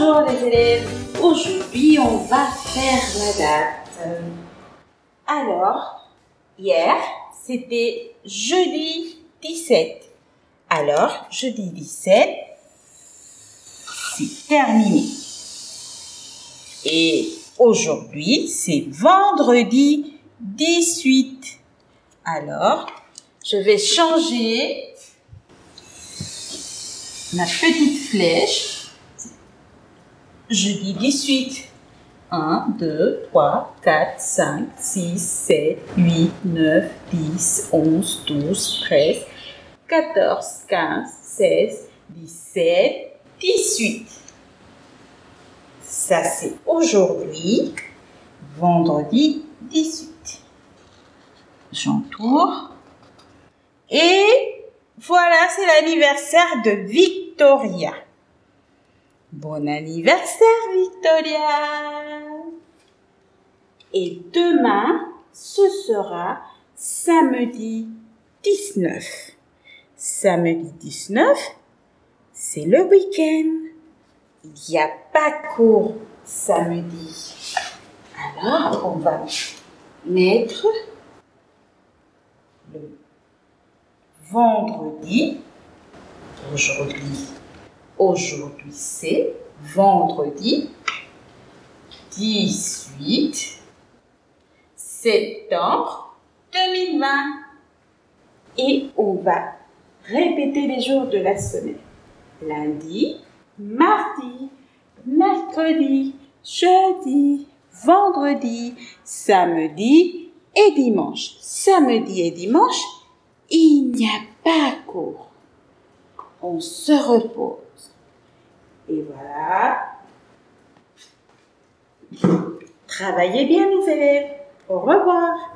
Bonjour les élèves, aujourd'hui on va faire la date. Alors, hier c'était jeudi 17. Alors, jeudi 17, c'est terminé. Et aujourd'hui c'est vendredi 18. Alors, je vais changer ma petite flèche Jeudi 18. 1, 2, 3, 4, 5, 6, 7, 8, 9, 10, 11, 12, 13, 14, 15, 16, 17, 18. Ça, c'est aujourd'hui, vendredi 18. J'entoure. Et voilà, c'est l'anniversaire de Victoria. Bon anniversaire, Victoria Et demain, ce sera samedi 19. Samedi 19, c'est le week-end. Il n'y a pas cours samedi. Alors, on va mettre le vendredi, aujourd'hui Aujourd'hui, c'est vendredi 18 septembre 2020. Et on va répéter les jours de la semaine. Lundi, mardi, mercredi, jeudi, vendredi, samedi et dimanche. Samedi et dimanche, il n'y a pas cours. On se repose. Et voilà. Travaillez bien, mes élèves. Au revoir.